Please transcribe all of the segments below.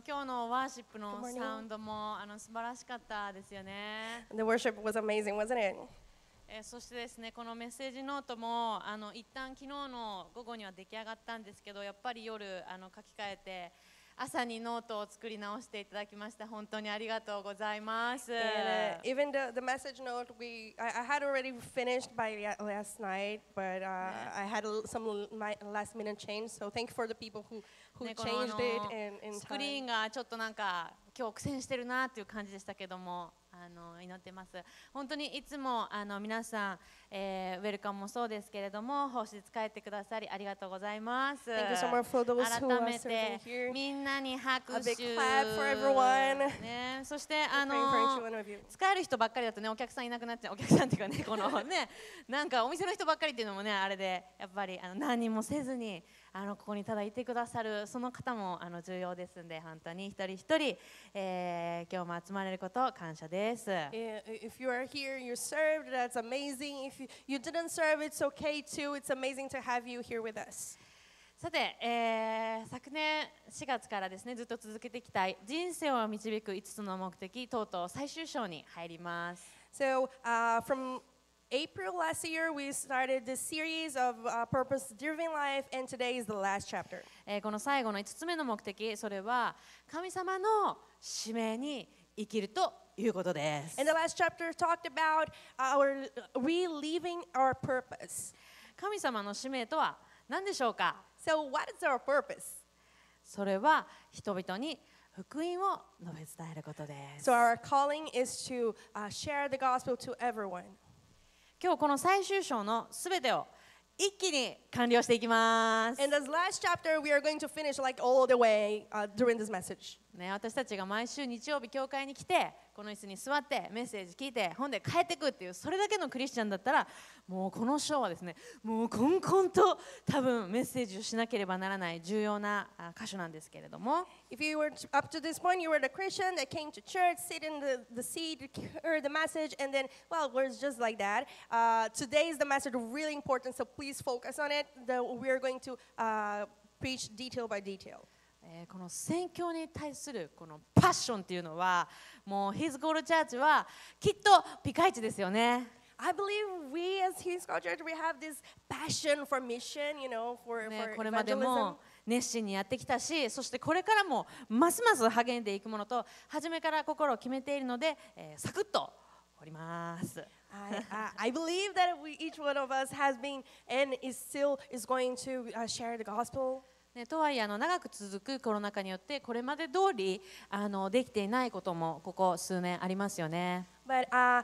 の今日の worship の.サウンドもあの素晴らしかったですよね。The worship was amazing, wasn't it? えーそしてですねこのメッセージノートもあの一旦昨日の午後には出来上がったんですけどやっぱり夜あの書き換えて朝にノートを作り直していただきました本当にありがとうございます。And uh, even the, the message note, we I, I had already finished by last night, but uh, I had some last minute change. So thank you for the people who ねこのあのスクリー.ンがちょっとなんか今日苦戦してるなっていう感じでしたけどもあの祈ってます本当にいつもあの皆さん、えーウェルカムもそうですけれども奉仕使えてくださりありがとうございます so 改めて.みんなに拍手.ね、そしてあの.使える人ばっかりだとねお客さんいなくなっちゃうお客さんっていうかねこのねなんかお店の人ばっかりっていうのもねあれでやっぱりあの何もせずにあのここにただいてくださるその方もあの重要ですんで本当に一人一人、えー今日も集まれることを感謝です。If you are here, you served, that's amazing. If you, you didn't serve, it's okay too. It's amazing to have you here with us. さて、えー昨年4月からですねずっと続けてきた人生を導く5つの目的とうとう最終章に入ります。So, uh, from April last year, we started this series of uh, purpose driven life, and today is the last chapter. えーこの最後の5つ目の目的それは神様の使命に生きるということです。 And the last chapter talked about our reliving our purpose. 神様の使命とは何でしょうか So, what is our purpose? それは人々に福音を述べ伝えることです。 So, our calling is to uh, share the gospel to everyone. 今日この最終章のすべてを一気に完了していきます。And this last chapter, we are going to finish like all the way uh, during this message. ね、私たちが毎週日曜日教会に来てこの椅子に座ってメッセージ聞いて本で帰ってくっていうそれだけのクリスチャンだったらもうこの章はですねもうこんこんと多分メッセージをしなければならない重要なあ箇所なんですけれども If you were up to this point, you were the Christian that came to church, sit in the, the seat, heard the message, and then, well, it was just like that. Uh, today is the message really important, so please focus on it. The, we are going to uh, preach detail by detail. えーこの宣教に対するこのパッションっていうのはもうヒズゴールチャーチはきっとピカイチですよね。I believe we as His Church, we have this passion for mission, you know, for, ね for これまで.も熱心にやってきたしそしてこれからもますます励んでいくものと初めから心を決めているので、えーサクッとおります。I, I, I believe that we, each one of us has been and is still is going to uh, share the gospel. ね、とはいえあの長く続くコロナ禍によってこれまで通りあのできていないこともここ数年ありますよね。But uh,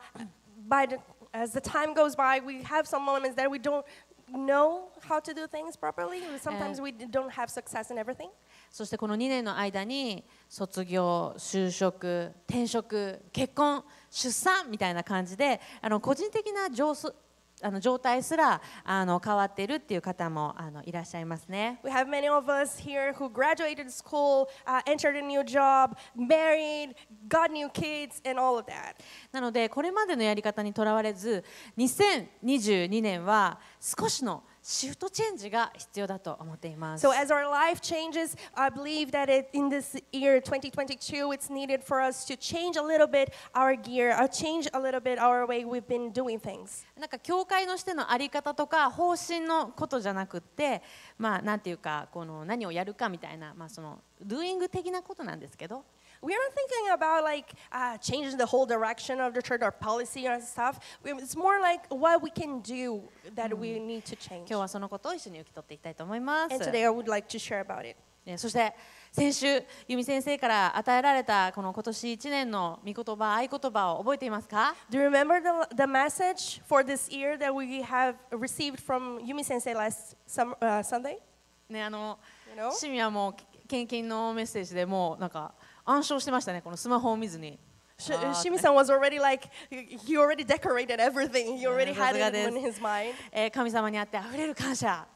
by the, as the time goes by, we have some moments that we don't know how to do things properly. Sometimes we don't have success in everything. そしてこの2年の間に卒業就職転職結婚出産みたいな感じであの個人的な状すあの状態すらあの変わっているっていう方もあのいらっしゃいますね。We have many of us here who graduated school, uh, entered a new job, married, got new kids, and all of that. なのでこれまでのやり方にとらわれず2022年は少しのシフトチェンジが必要だと思っています。So as our life changes, I believe that it, in this year 2022, it's needed for us to change a little bit our gear, or change a little bit our way we've been doing things. なんか教会のしてのあり方とか方針のことじゃなくって、まあなんていうかこの何をやるかみたいなまあそのドゥイング的なことなんですけど、We aren't thinking about like uh, changing the whole direction of the church or policy or stuff. We- It's more like what we can do that we need to change. 今日はそのことを一緒に受け取っていきたいと思います。 And today I would like to share about it. ねそして先週由美先生から与えられたこの今年1年の御言葉合言葉を覚えていますか？ Do you remember the, the message for this year that we have received from Yumi Sensei last sum, uh, Sunday? ねあの You know? シミはもう献金のメッセージでもうなんか 暗唱してましたねこのスマホを見ずに。Shimi-san was already like, he already decorated everything. He already had it in his mind. えー神様にあって溢れる感謝。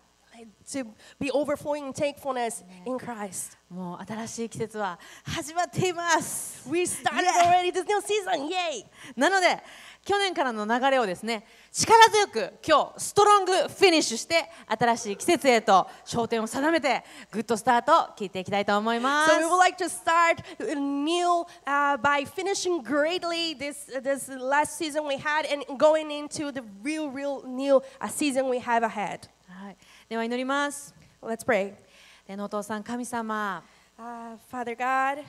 to be overflowing in thankfulness in Christ. もう新しい季節は始まっています We started already this new season. Yay! なので去年からの流れをですね力強く今日ストロングフィニッシュして新しい季節へと焦点を定めてグッドスタート聞いていきたいと思います So we would like to start new uh, by finishing greatly this this last season we had and going into the real, real new uh, season we have ahead. はい、では祈ります。Let's pray. 天のお父さん、神様、Uh, Father God,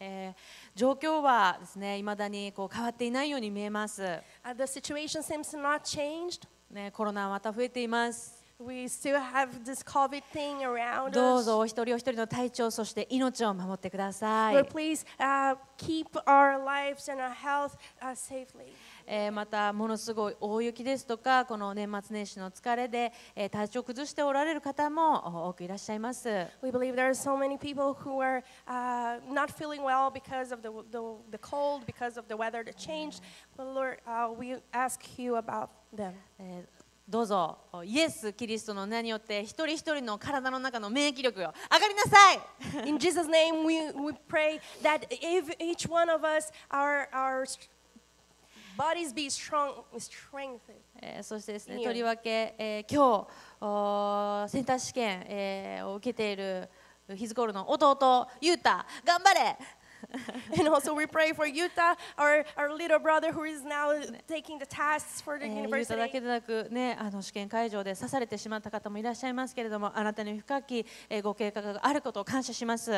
えー状況はですね、未だにこう変わっていないように見えます。uh, the situation seems not changed. ね、コロナはまた増えています。We still have this COVID thing around どう us. ぞお一人お一人の体調、そして命を守ってください Lord,。please uh, keep our lives and our health uh, safely. えーまた、ものすごい大雪ですとか、この年末年始の疲れで、えー体調を崩しておられる方もお多くいらっしゃいます。We believe there are so many people who are uh, not feeling well because of the, the, the cold, because of the weather that changed. But Lord, uh, we ask you about them. えーどうぞイエス・キリストの名によって一人一人の体の中の免疫力よ上がりなさい In Jesus' name, we, we pray that if each one of us, our, our bodies be strong, strengthened. えーそしてですねとりわけ、えー今日おーセンター試験、えーを受けているヒズコールの弟ユータ頑張れ And also we pray for Yuta, our, our little brother who is now taking the tests for the えーユータだ university. けでなく、ね、あの試験会場で刺されてしまった方もいらっしゃいますけれどもあなたに深き、えーご計画があることを感謝します。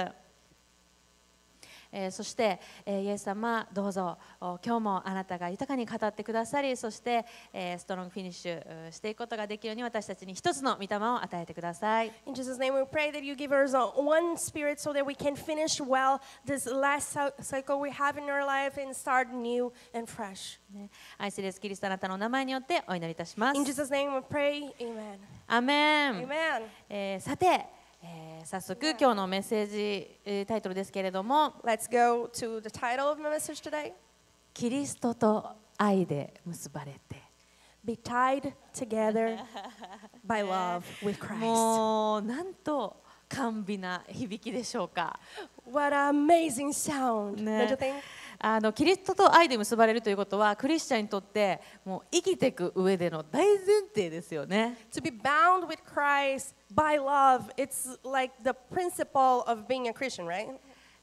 えーそして、えーイエス様どうぞお今日もあなたが豊かに語ってくださりそして、えーストロングフィニッシュうしていくことができるように私たちに一つの御霊を与えてください。In Jesus' name, we pray that you give us uh, one spirit so that we can finish well this last cy- cycle we have in our life and start new and fresh. ね愛するキリストあなたのお名前によってお祈りいたします In。Jesus' name, we pray. Amen. アメン Amen. えーさて、えー早速今日のメッセージ、えータイトルですけれども Let's go to the title of my message today「キリストと愛で結ばれて Be tied together by love with」Christ. もうなんと甘美な響きでしょうか。What an amazing sound. Ne. Don't you think? あのキリストと愛で結ばれるということはクリスチャンにとってもう生きていく上での大前提ですよね。To be bound with Christ by love, it's like the principle of being a Christian, right?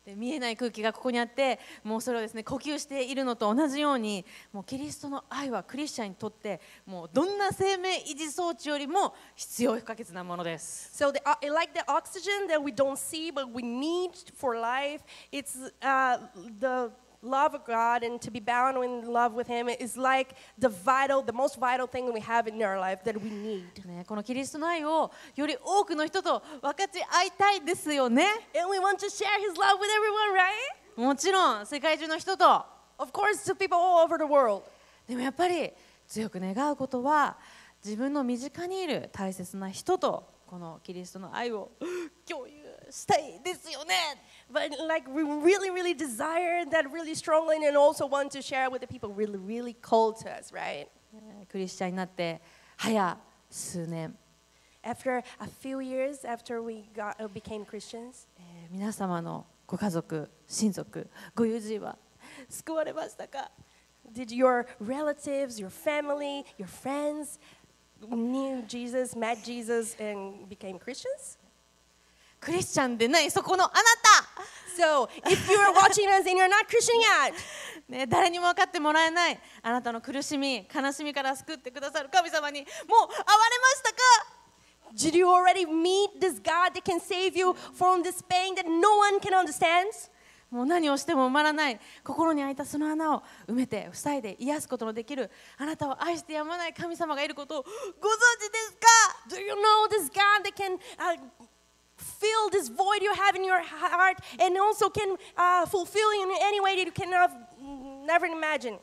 で見えない空気がここにあってもうそれをですね呼吸しているのと同じようにもうキリストの愛はクリスチャンにとってもうどんな生命維持装置よりも必要不可欠なものです。So, the, uh, like the oxygen that we don't see but we need for life, it's uh, the love of God and to be bound in love with Him is like the vital, the most vital thing we have in our life that we need. ね、このキリストの愛をより多くの人と分かち合いたいですよね。And we want to share His love with everyone, right? もちろん世界中の人と Of course, to people all over the world. でもやっぱり強く願うことは自分の身近にいる大切な人とこのキリストの愛を共有したいですよね。But like we really, really desire that really strongly and also want to share with the people really, really cold to us, right? えークリスチャンになって早数年、 After a few years after we got, uh, became Christians, えー皆様のご家族、親族、ご友人は救われましたか did your relatives, your family, your friends knew Jesus, met Jesus, and became Christians? クリスチャンでないそこのあな So if you are watching us and you're not Christian yet, た、ね、誰にも分かってもらえないあなたの苦しみ、悲しみから救ってくださる神様にもう会われましたか did you already meet this God that can save you from this pain that no one can understand? もう何をしても埋まらない心に開いたその穴を埋めて塞いで癒すことのできるあなたを愛してやまない神様がいることをご存知ですか Do you know this God that can uh, fill this void you have in your heart and also can uh, fulfill in any way that you cannot never imagine?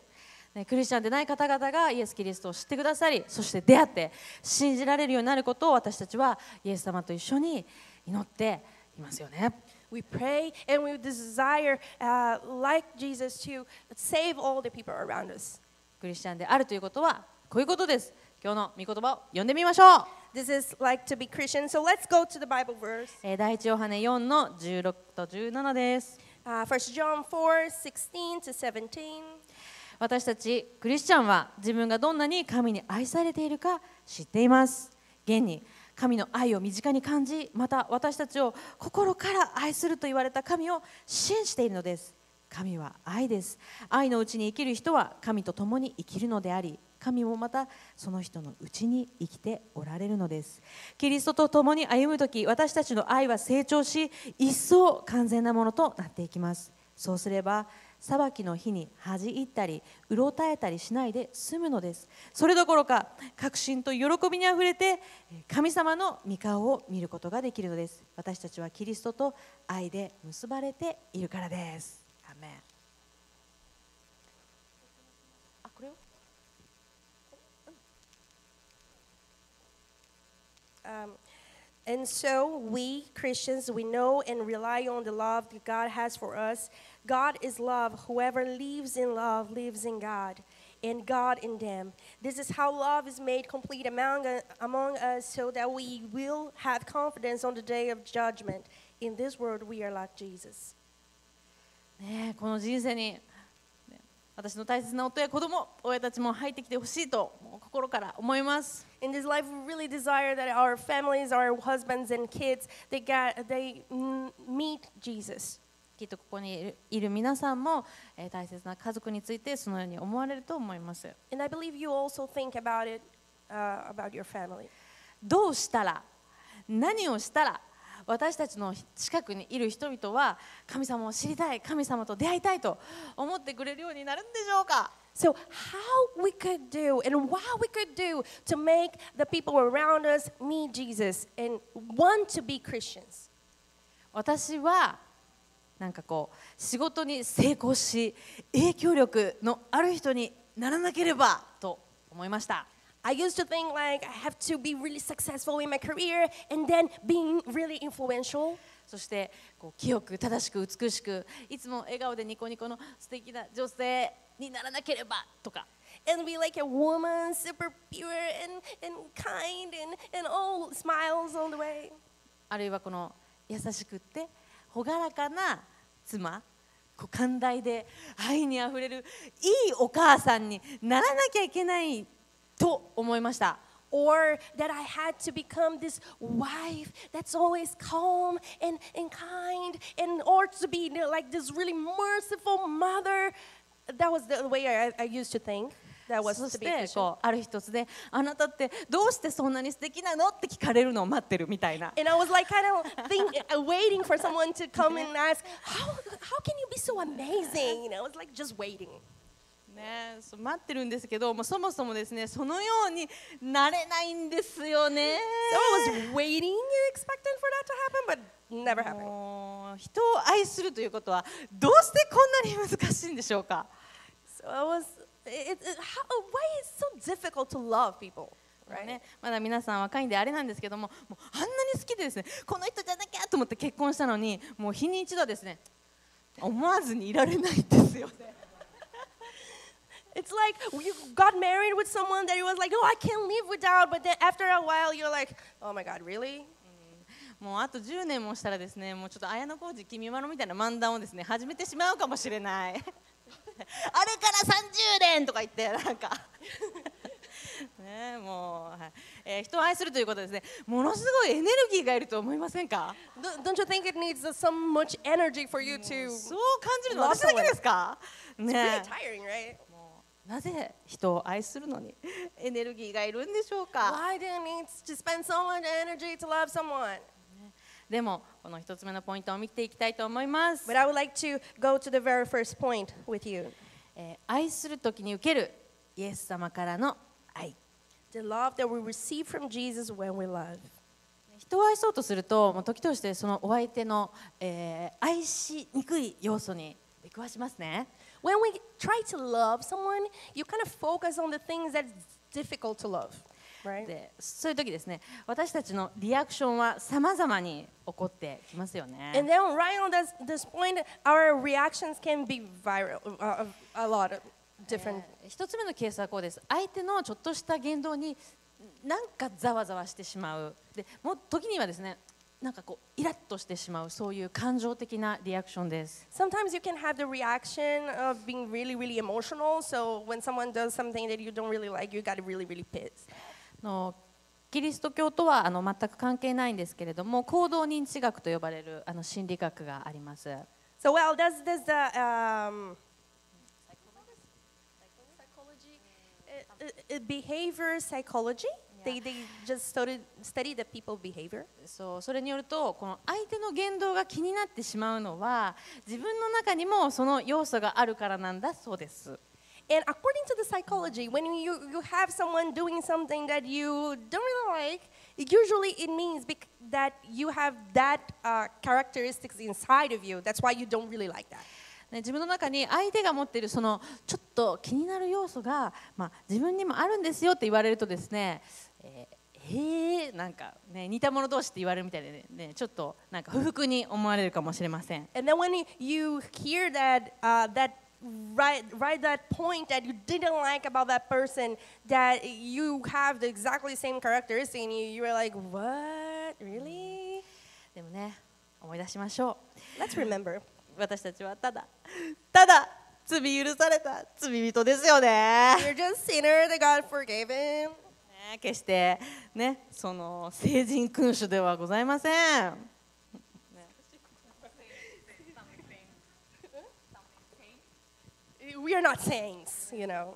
ね、クリスチャンでない方々がイエス・キリストを知ってくださりそして出会って信じられるようになることを私たちはイエス様と一緒に祈っていますよね。We pray and we desire, uh, like Jesus, to save all the people around us. クリスチャンであるということはこういうことです。今日の御言葉を読んでみましょう。This is like to be Christian. So let's go to the Bible verse. えー第一ヨハネ4の16と17です。Uh, 1 John 4 16 to 17. 私たちクリスチャンは自分がどんなに神に愛されているか知っています現に神の愛を身近に感じまた私たちを心から愛すると言われた神を信じているのです神は愛です愛のうちに生きる人は神と共に生きるのであり神もまたその人のうちに生きておられるのです。キリストと共に歩む時私たちの愛は成長し一層完全なものとなっていきます。そうすれば裁きの日に恥じ入ったりうろたえたりしないで済むのです。それどころか確信と喜びにあふれて神様の御顔を見ることができるのです。私たちはキリストと愛で結ばれているからです。アメン。Um, and so we Christians, we know and rely on the love that God has for us. God is love. Whoever lives in love lives in God and God in them. This is how love is made complete among, among us so that we will have confidence on the day of judgment. In this world, we are like Jesus. É, dizem 私の大切な夫や子供親たちも入ってきてほしいと心から思います In this life, we really desire that our families, our husbands and kids, they got they mm, meet Jesus. きっとここにいるいる皆さんも、えー大切な家族についてそのように思われると思います And I believe you also think about it, uh, about your family. どうしたら何をしたら私たちの近くにいる人々は神様を知りたい神様と出会いたいと思ってくれるようになるんでしょうか So, how we could do and what we could do to make the people around us meet Jesus and want to be Christians. 私はなんかこう仕事に成功し影響力のある人にならなければと思いました I used to think like I have to be really successful in my career and then being really influential. そしてこう清く正しく美しくいつも笑顔でニコニコの素敵な女性にならなければとか And be like a woman, super pure and, and kind and, and all smiles on the way. あるいはこの優しくって朗らかな妻こう寛大で愛にあふれるいいお母さんにならなきゃいけないと思いました Or that I had to become this wife that's always calm and, and kind, and or to be you know, like this really merciful mother. That was the way I, I used to think. That was そ to し be て Christian. こうある日突然あなたってどうしてそんなに素敵なのって聞かれるのを待ってるみたいな And I was like kind of think, uh, waiting for someone to come and ask, how, how can you be so amazing? You know, it's like just waiting. ね待ってるんですけどもうそもそもですねそのようになれないんですよね So I was waiting and expecting for that to happen, but never happened. もう人を愛するということはどうしてこんなに難しいんでしょうか？So I was, it, it, how, why is it so difficult to love people? ね、まだ皆さん若いんであれなんですけどももうあんなに好きでですねこの人じゃなきゃと思って結婚したのにもう日に一度ですね思わずにいられないんですよね It's like you got married with someone that you was like, oh, I can't live without. But then after a while, you're like, oh my God, really? もうあと10年もしたらですねもうちょっと綾小路君まろみたいな漫談をですね始めてしまうかもしれないあれから30年とか言ってなんかねもう、はいえー人を愛するということはですねものすごいエネルギーがいると思いませんか Don't you think it needs uh, so much energy for you to? そう感じるの私だけですか It's pretty ね tiring, right? なぜ人を愛するのにエネルギーがいるんでしょうか Why do you need to spend so much energy to love someone? でもこの一つ目のポイントを見ていきたいと思います、But I would like to go to the very first point with you えー愛するときに受けるイエス様からの愛 the love that we receive from Jesus when we love. 人を愛そうとするともう時としてそのお相手の、えー愛しにくい要素に出くわしますね When we try to love someone, you kind of focus on the things that's difficult to love, right? でそういう時ですね私たちのリアクションは様々に起こってきますよ And ね then right on this, this point, our reactions can be viral, uh, a lot of different. えー一つ目のケースはこうです相手のちょっとした言動になんかざわざわしてしまうでもう時にはですねなんかこうイラッとしてしまうそういう感情的なリアクションです Sometimes you can have the reaction of being really, really emotional. So when someone does something that you don't really like, you got really, really pissed. のキリスト教とはあの全く関係ないんですけれども行動認知学と呼ばれるあの心理学があります So well, does does the um, psychology, uh, uh, uh, behavior psychology? They they just studied study the people behavior. そうそれによるとこの相手の言動が気になってしまうのは自分の中にもその要素があるからなんだそうです And according to the psychology, when you, you have someone doing something that you don't really like, usually it means that you have that uh, characteristics inside of you. That's why you don't really like that. ね、自分の中に相手が持っているそのちょっと気になる要素が、まあ、自分にもあるんですよって言われるとですね、えー、えーなんかね似た者同士って言われるみたいでねねちょっとなんか不服に思われるかもしれません。And then when you, hear that, uh, that right, right that point that you didn't like about that person, that you have the exactly same characteristic in you, you were like, what? Really? でもね思い出しましょ Let's remember. う私たちはただただ罪許された罪人ですよね。You're just sinner that God forgave him. ね決してねその聖人君主ではございません。We are not saints, you know.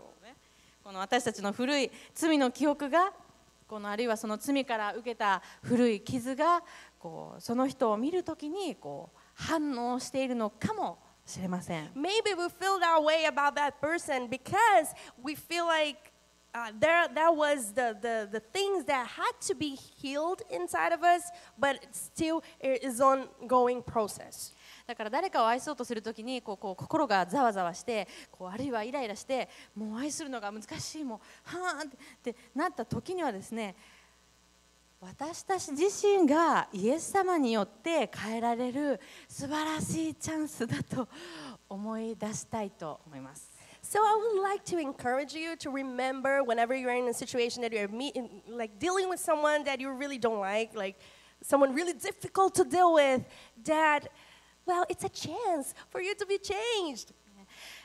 この私たちの古い罪の記憶がこのあるいはその罪から受けた古い傷がこうその人を見るときにこう反応しているのかもしれません。Maybe we feel that way about that person because we feel like uh, there that was the, the, the things that had to be healed inside of us, but still it is ongoing process. だから誰かを愛そうとするときにこうこう心がざわざわしてこうあるいはイライラしてもう愛するのが難しいもうはーんってなった時にはですね私たち自身がイエス様によって変えられる素晴らしいチャンスだと思い出したいと思います。So I would like to encourage you to remember whenever you're in a situation that you're meet, like dealing with someone that you really don't like, like someone really difficult to deal with, that well, it's a chance for you to be changed.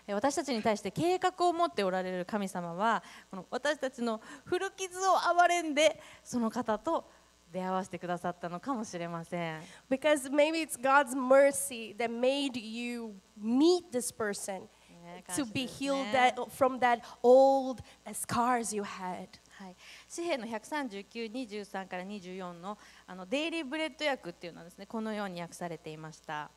え私たちに対して計画を持っておられる神様はこの私たちの古傷を憐れんでその方と出会わせてくださったのかもしれません。 Because maybe it's God's mercy that made you meet this person ね To be healed ね that, from that old uh, scars you had. はい、詩篇の139、23から24のあのデイリーブレッド訳っていうのはですねこのように訳されていました。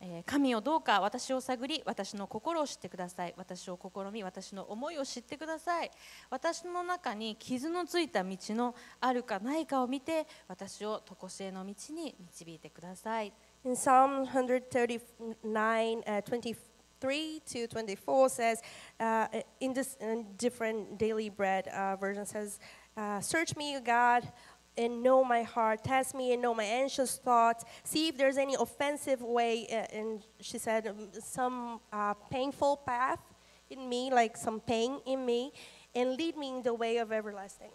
えー神をどうか私を探り私の心を知ってください。私を試み私の思いを知ってください。私の中に傷のついた道のあるかないかを見て私を常しえの道に導いてください。In Psalm 139, uh, 23 to 24 says, uh, in this in different daily bread uh, version says, uh, Search me, God, and know my heart. Test me and know my anxious thoughts. See if there's any offensive way. Uh, and she said, um, some uh, painful path in me, like some pain in me, and lead me in the way of everlasting.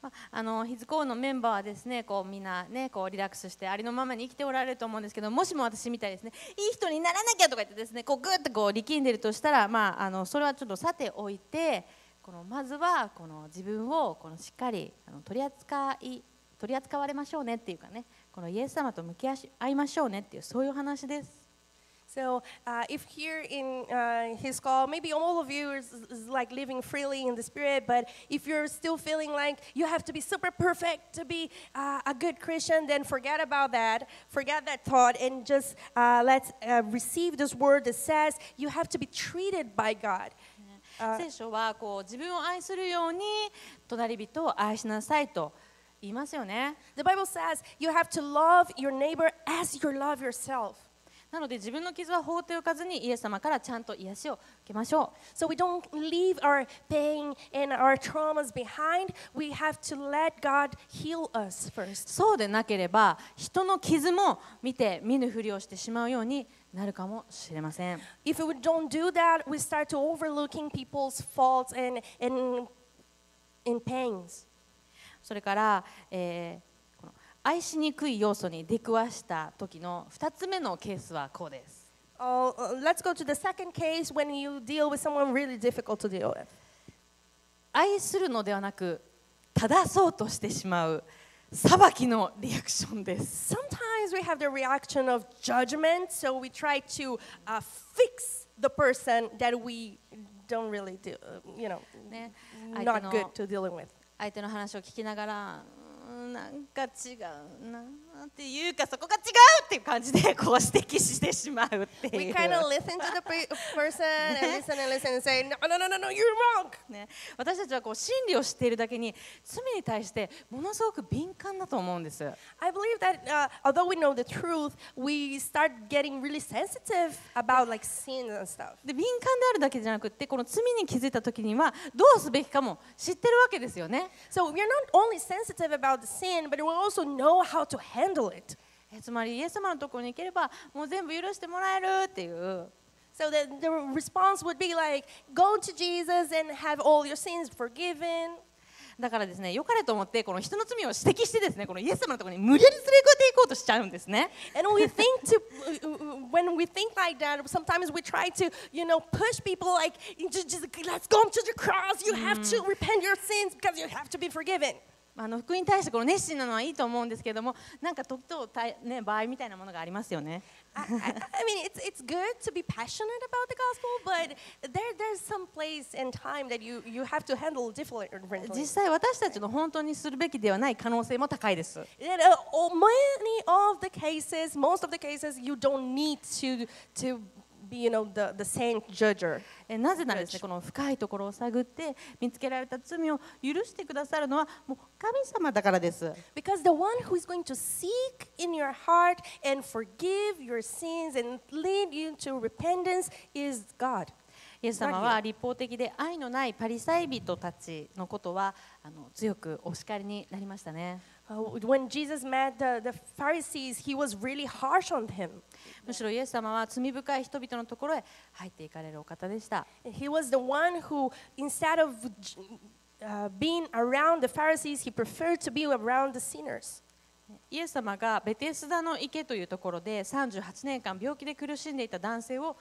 まあ、のヒズコーのメンバーはですねこうみんなねこうリラックスしてありのままに生きておられると思うんですけどもしも私みたいですねいい人にならなきゃとか言ってですねこうグッとこう力んでるとしたらまああのそれはちょっとさておいてこのまずはこの自分をこのしっかりあの取り扱い取り扱われましょうねっていうかねこのイエス様と向き合いましょうねっていうそういう話です。So, uh, if here in uh, his call, maybe all of you is, is like living freely in the spirit, but if you're still feeling like you have to be super perfect to be uh, a good Christian, then forget about that. Forget that thought and just uh, let's uh, receive this word that says you have to be treated by God. あ聖書はこう自分を愛するように隣人を愛しなさいと言いますよね。 The Bible says you have to love your neighbor as you love yourself. なので自分の傷は放っておかずにイエス様からちゃんと癒しを受けましょ So we don't leave our pain and our traumas behind. We have to let God heal us う first. そうでなければ人の傷も見て見ぬふりをしてしまうようになるかもしれません If we don't do that, we start to overlooking people's faults and, and, and pains. それから、えー愛しにくい要素に出くわした時の2つ目のケースはこうです。Oh, uh, let's go to the second case when you deal with someone really difficult to deal with. 愛するのではなく正そうとしてしまう裁きのリアクションです。Sometimes we have the reaction of judgment, so we try to uh, fix the person that we don't really do, uh, you know, ね、not good to dealing with. 相手の話を聞きながらなんか違うな。っていうかそこが違うっていう感じでこう指摘してしまうってい We う。kind of listen to the pe- person and listen and listen and say, no, no, no, no, no, you're wrong. ね、私たちはこう真理を知っているだけに罪に対してものすごく敏感だと思うんです。I believe that uh, although we know the truth, we start getting really sensitive about like sins and stuff. で敏感であるだけじゃなくってこの罪に気づいた時にはどうすべきかも知ってるわけですよね。So we're not only sensitive about the sin, but we also know how to handle it. えつまりイエス様のところに行ければもう全部許してもらえるっていう。 So the, the response would be like, go to Jesus and have all your sins forgiven. だからですね、良かれと思ってこの人の罪を指摘してですね、このイエス様のところに無理やり連れて行こうとしちゃうんですね。 And we think to, when we think like that, sometimes we try to, you know, push people like, just, just let's go to the cross. You have to repent your sins because you have to be forgiven. あの福音に対してこの熱心なのはいいと思うんですけれども、なんか時とたいね場合みたいなものがありますよね。I, I, mean, it's, it's good to be passionate about the gospel, but there, there's some place and time that you, you have to handle differently. 実際私たちの本当にするべきではない可能性も高いです。And, uh, oh, many of the cases, most of the cases, you don't need to, to be, you know, the, the saint judger. えなぜならですね、この深いところを探って見つけられた罪を許してくださるのはもう神様だからです。Because the one who is going to seek in your heart and forgive your sins and lead you to repentance is God. イエス様は立法的で愛のないパリサイ人たちのことはあの強くお叱りになりましたね。Uh, when Jesus met the, the Pharisees, he was really harsh on him. むしろイエス様は罪深い人々のところへ入っていかれるお方でした。 And He was the one who, instead of uh, being around the Pharisees, he preferred to be around the sinners. イエス様がベテスダの池というところで38年間病気で苦しんでいた男性を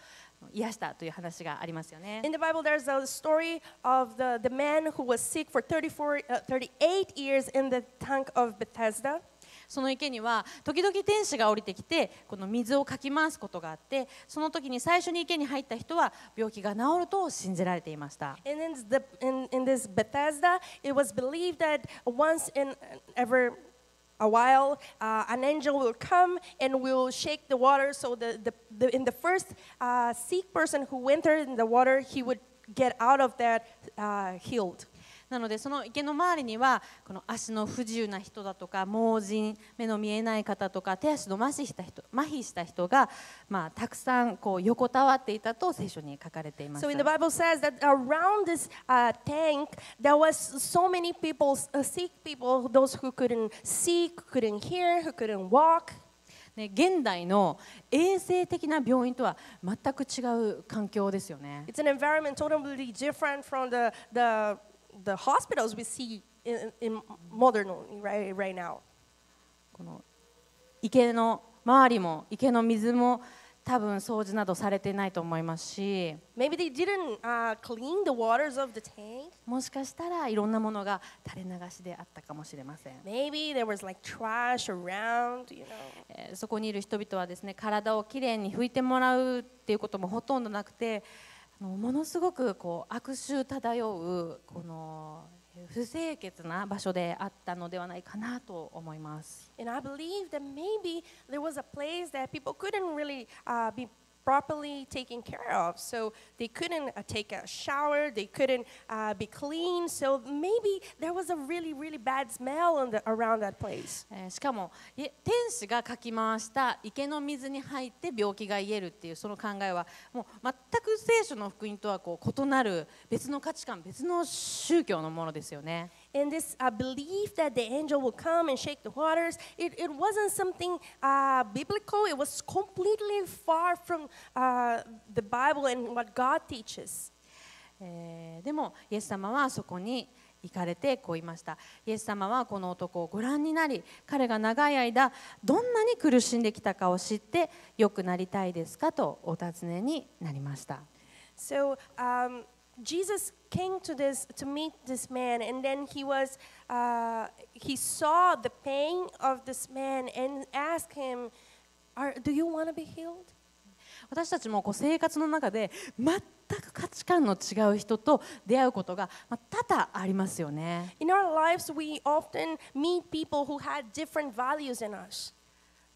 癒したという話がありますよね。その池には時々天使が降りてきてこの水をかき回すことがあってその時に最初に池に入った人は病気が治ると信じられていました。A while, uh, an angel will come and will shake the water. So the, the, the, in the first uh, sick person who entered in the water, he would get out of that uh, healed. なのでその池の周りにはこの足の不自由な人だとか盲人目の見えない方とか手足の麻痺した人麻痺した人が、まあ、たくさんこう横たわっていたと聖書に書かれています。So in the Bible says that around this uh, tank, there was so many people, uh, sick people, those who couldn't see, couldn't hear, who couldn't walk. ね、現代の衛生的な病院とは全く違う環境ですよね。It's an environment totally different from the, the, the hospitals we see in, in modern right, right now. この池の周りも池の水も多分掃除などされていないと思いますし Maybe they didn't uh, clean the waters of the tank. もしかしたらいろんなものが垂れ流しであったかもしれません。Maybe there was like trash around, you know. えーそこにいる人々はですね体をきれいに拭いてもらうっていうこともほとんどなくてあのものすごくこう悪臭漂うこの不清潔な場所であったのではないかなと思います。And I believe that maybe there was a place that people couldn't really uh, be properly taken care of. So they couldn't uh, take a shower, they couldn't uh, be clean. So maybe there was a really, really bad smell on the, around that place. しかも天使がかき回した池の水に入って病気が癒えるっていうその考えはもう全く聖書の福音とはこう異なる別の価値観別の宗教のものですよね。And this uh, belief that the angel will come and shake the waters, it, it wasn't something uh, biblical. It was completely far from uh, the Bible and what God teaches. えーでもイエス様はそこに、行かれてこう言いましたイエス様はこの男をご覧になり彼が長い間どんなに苦しんできたかを知って良くなりたいですかとお尋ねになりました So um, Jesus came to this to meet this man, and then he was uh, he saw the pain of this man and asked him, Are, "Do you want to be healed?" 私たちもこう生活の中で全く価値観の違う人と出会うことがまあ多々ありますよね In our lives, we often meet people who had different values in us.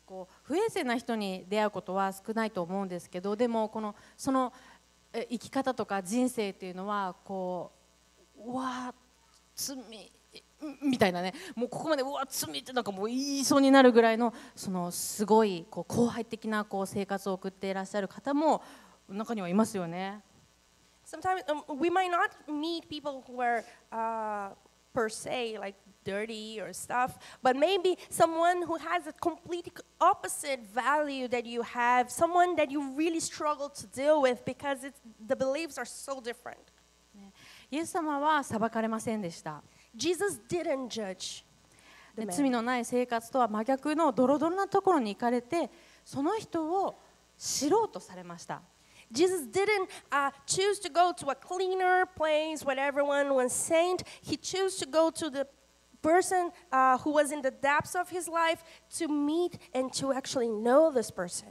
こう不衛生な人に出会うことは少ないと思うんですけどでもこのそのえ生き方とか人生っていうのはこううわ罪みたいなねもうここまでうわ罪ってなんかもう言いそうになるぐらいのそのすごいこう荒廃的なこう生活を送っていらっしゃる方も中にはいますよね。Sometimes um, we might not meet people who are uh, per se like dirty or stuff, but maybe someone who has a complete opposite value that you have, someone that you really struggle to deal with because it's, the beliefs are so different. イエス様は裁かれませんでした。 Jesus didn't judge the で man. 罪のない生活とは真逆のドロドロなところに行かれてその人を知ろうとされました Jesus didn't uh, choose to go to a cleaner place where everyone was saint. He chose to go to the person uh, who was in the depths of his life to meet and to actually know this person.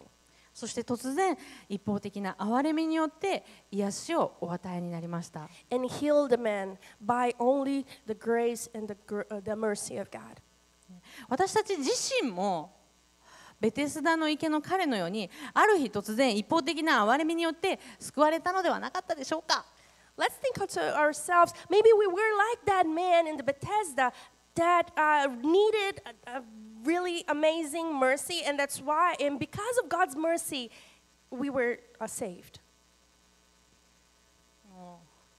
そして突然一方的な憐れみによって癒しをお与えになりました and healed the man by only the grace and the, uh, the mercy of God. 私たち自身もベテスダの池の彼のようにある日突然一方的な憐れみによって救われたのではなかったでしょうか Let's think to ourselves maybe we were like that man in the Bethesda that uh, needed a, a really amazing mercy, and that's why, and because of God's mercy, we were uh, saved.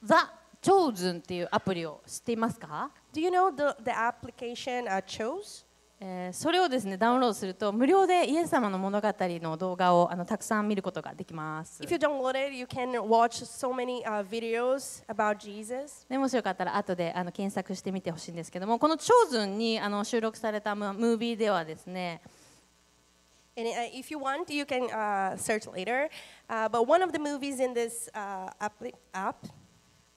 ザ・チョーズンっていうアプリを知っていますか Do you know the, the application uh, chose? えーそれをですねダウンロードすると無料でイエス様の物語の動画をあのたくさん見ることができます。If you download it, you can watch so many uh, videos about Jesus. でもしよかったら後であの検索してみてほしいんですけどもこの「チョーズン」にあの収録されたムムービーではですね And uh, if you want, you can uh, search later. Uh, but one of the movies in this uh, appli- app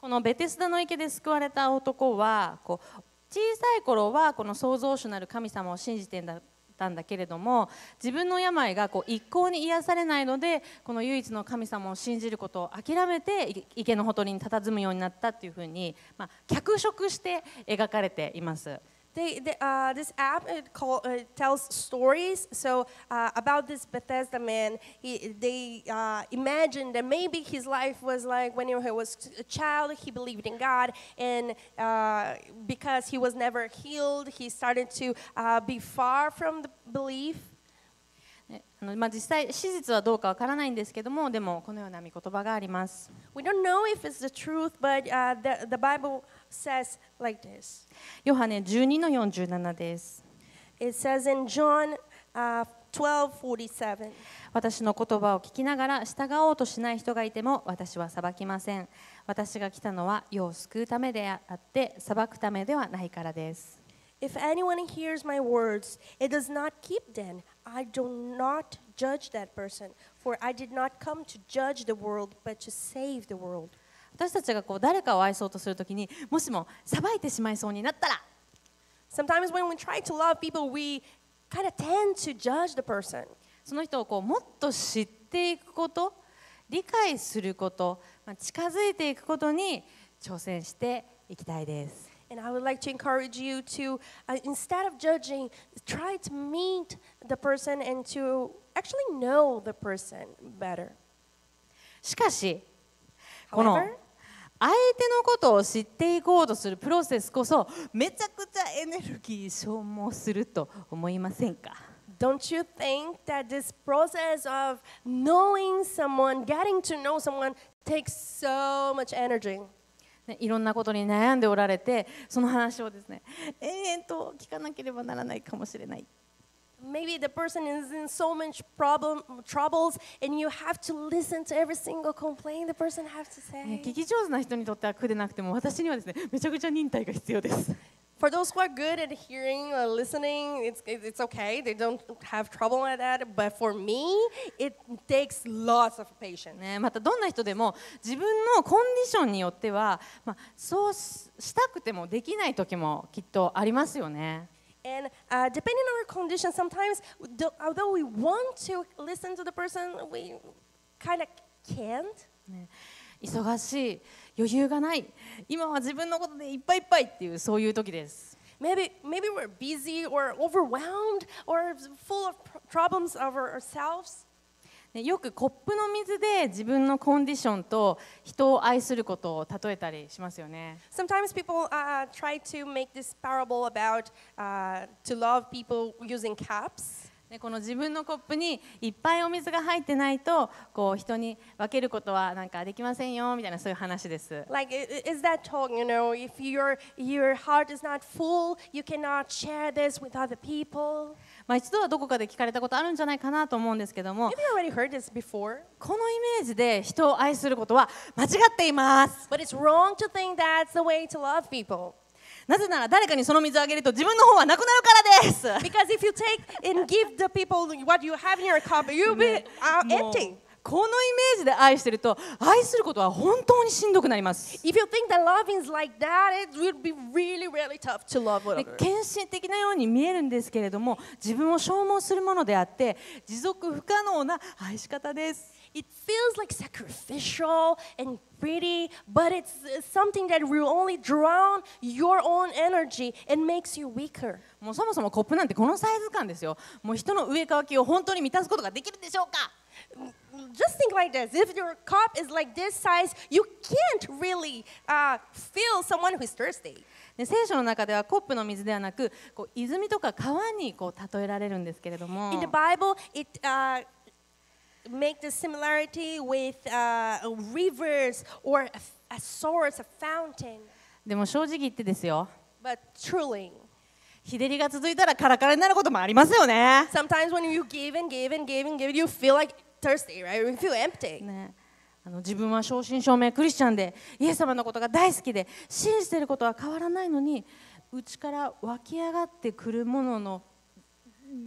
このベテスダの池で救われた男はこう小さい頃はこの創造主なる神様を信じてんだたんだけれども自分の病がこう一向に癒されないのでこの唯一の神様を信じることを諦めて池のほとりに佇むようになったっていうふうに、まあ、脚色して描かれています。They, they, uh, this app it call, uh, tells stories. So uh, about this Bethesda man, he, they uh, imagine that maybe his life was like when he was a child, he believed in God, and uh, because he was never healed, he started to uh, be far from the belief. ねあのまあ、実際史実はどうかわからないんですけどもでもこのような御言葉があります We don't know if it's the truth, but uh, the, the Bible says like this. ヨハネ12の47です It says in John uh, 12:47. 私の言葉を聞きながら従おうとしない人がいても私は裁きません私が来たのは世を救うためであって裁くためではないからです If anyone hears my words, it does not keep them. I do not judge that person, for I did not come to judge the world, but to save the world. 私たちがこう誰かを愛そうとするときにもしも裁いてしまいそうになったら Sometimes when we try to love people, we kind of tend to judge the person. その人をこうもっと知っていくこと理解すること、まあ、近づいていくことに挑戦していきたいです And I would like to encourage you to, uh, instead of judging, try to meet the person and to actually know the person better. しかしこの手のことを知っていこうとするプロセスこそめちゃくちゃエネルギー消耗すると思いませんか？Don't you think that this process of knowing someone, getting to know someone, takes so much energy? ね、いろんなことに悩んでおられてその話をですね延々と聞かなければならないかもしれない maybe the person is in so much problem troubles and you have to listen to every single complaint the person has to ね say 聞き上手な人にとっては苦でなくても私にはですねめちゃくちゃ忍耐が必要です。for those who are good at hearing or listening it's, it's okay they don't have trouble at that but for me it takes lots of patience ね、またどんな人でも自分のコンディションによっては、まあ、そうししたくてもできない時もきっとありますよね。And uh, depending on our condition, sometimes th- although we want to listen to the person, we kind of can't. ね忙しい余裕がない今は自分のことでいっぱいいっぱいっていうそういう時です。 Maybe, maybe we're busy or overwhelmed or full of pr- problems of our- ourselves. ねよくコップの水で自分のコンディションと人を愛することを例えたりしますよね。Sometimes people uh, try to make this parable about uh, to love people using cups. ねこの自分のコップにいっぱいお水が入ってないとこう人に分けることはなんかできませんよみたいなそういう話です。Like, is that talk, you know, if your, your heart is not full, you cannot share this with other people. まあ、一度はどこかで聞かれたことあるんじゃないかなと思うんですけども.このイメージで人を愛することは間違っています But it's wrong to think that's the way to love people. なぜなら誰かにその水をあげると自分の方はなくなるからです Because if you take and give the people what you have in your cup, you'll be uh, empty. このイメージで愛してると愛することは本当にしんどくなります。献身的なように見えるんですけれども自分を消耗するものであって持続不可能な愛し方です。It feels like sacrificial もう人の上かわきを本当に満たすことができるんでしょうか? Just think like this if your cup is like this size, you can't really uh, feel someone who's thirsty. で聖書の中ではコップの水ではなくこう泉とか川にこう例えられるんですけれども In the Bible, it uh, make the similarity with uh, rivers or a, a source, a fountain. でも正直言ってですよ But truly, 日照りが続いたらカラカラになることもありますよね sometimes when you give and give and give and give, you feel like thirsty, right? We feel empty. ねあの自分は正真正銘クリスチャンでイエス様のことが大好きで信じていることは変わらないのに内から湧き上がってくるものの